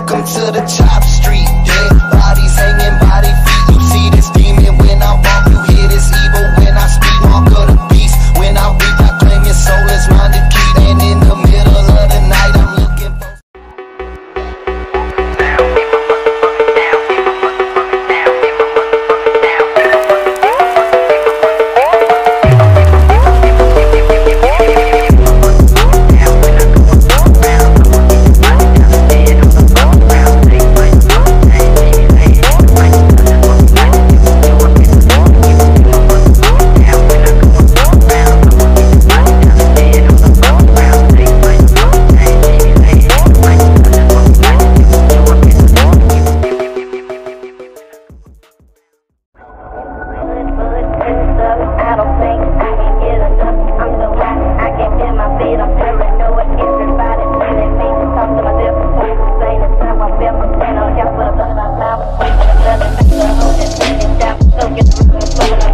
Welcome to the top street. Body Bye.